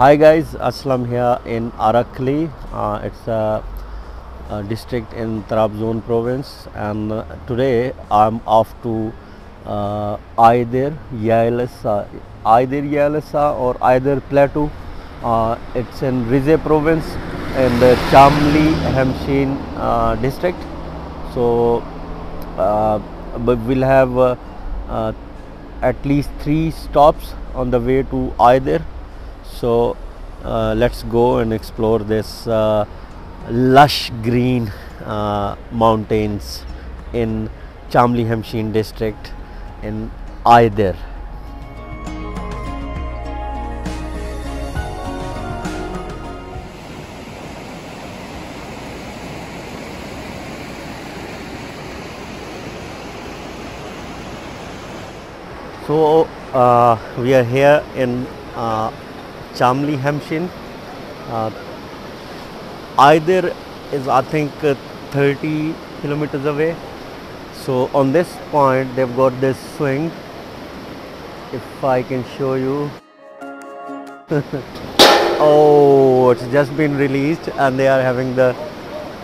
Hi guys, Aslam here in Araklı. Uh, it's a, a district in Trabzon province and uh, today I'm off to uh, Ayder Yaylası, Ayder Yaylası or Ayder Plateau. Uh, it's in Rize province in the Chamli Hamshin uh, district. So uh, but we'll have uh, uh, at least three stops on the way to Ayder so uh, let's go and explore this uh, lush green uh, mountains in Çamlıhemşin district in Ayder. So uh, we are here in uh, Çamlıhemşin. Uh, Ayder is I think uh, 30 kilometers away. So on this point they've got this swing. If I can show you. oh, it's just been released and they are having the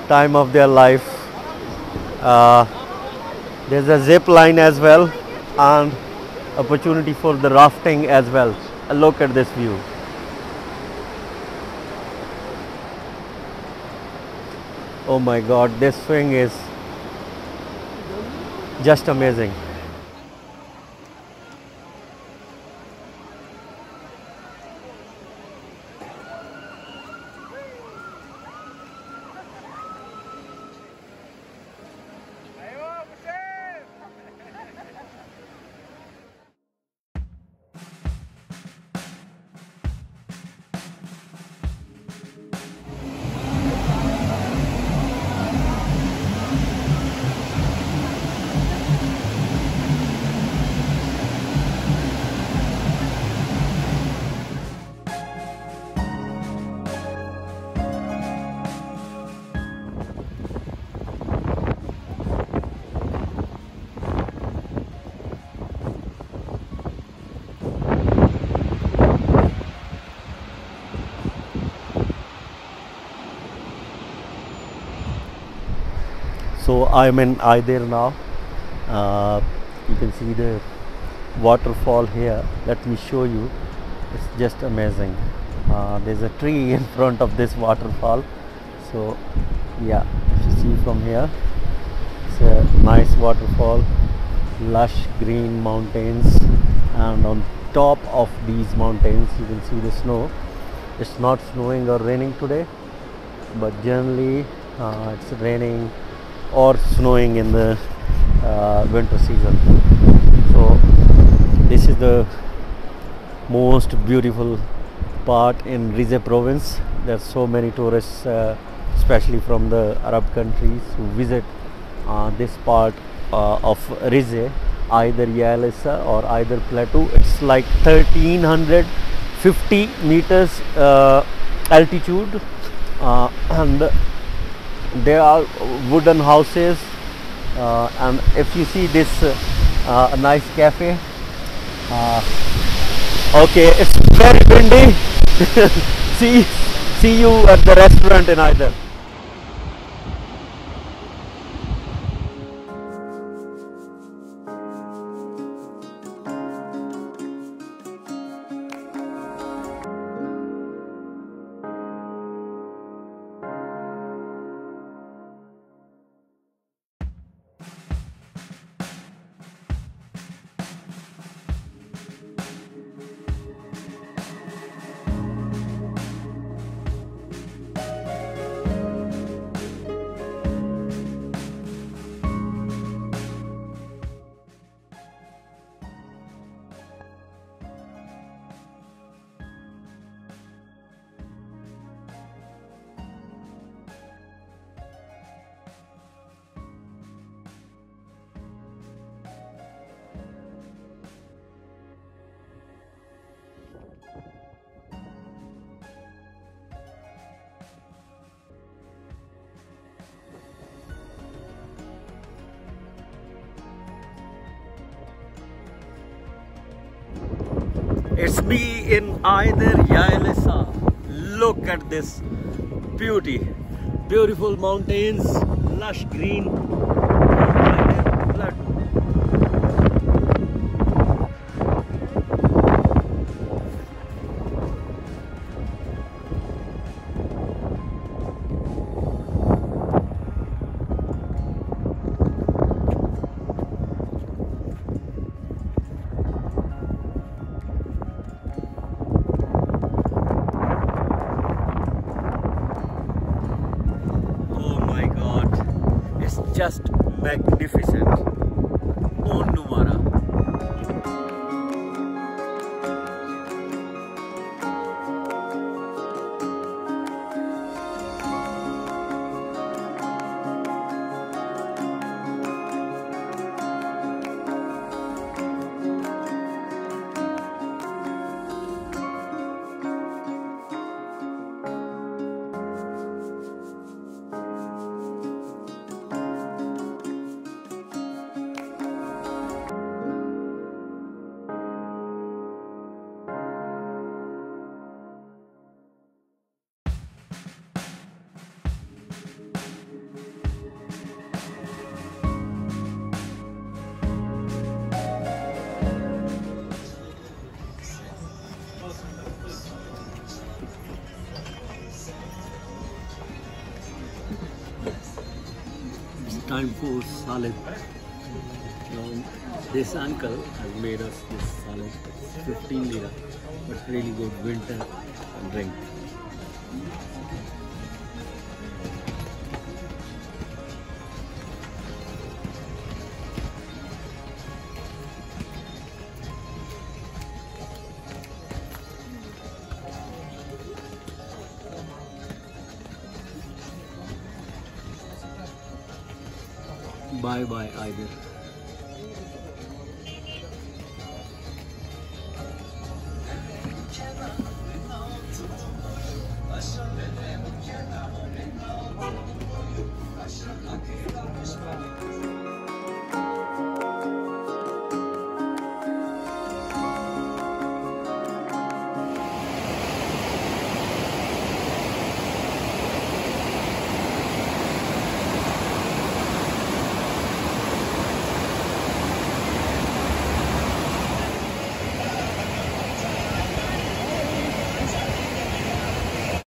time of their life. Uh, there's a zip line as well and opportunity for the rafting as well. Look at this view. Oh my god, this swing is just amazing. So I'm in Ayder now. Uh, you can see the waterfall here. Let me show you. It's just amazing. Uh, there's a tree in front of this waterfall. So yeah, if you see from here, it's a nice waterfall, lush green mountains, and on top of these mountains you can see the snow. It's not snowing or raining today, but generally uh, it's raining or snowing in the uh, winter season. So this is the most beautiful part in Rize province. There's so many tourists, uh, especially from the Arab countries, who visit uh, this part uh, of Rize, Ayder Yaylası or Ayder plateau. It's like 1350 meters uh, altitude, uh, and there are wooden houses uh, and if you see this uh, uh, nice cafe uh, okay it's very windy. See see you at the restaurant in Ayder It's me in Ayder Yaylası. Look at this beauty. Beautiful mountains, lush green. Just magnificent. Onumara. It's time for salad. This uncle has made us this salad. 15 lira, but really good winter drink. Bye bye, Ayder.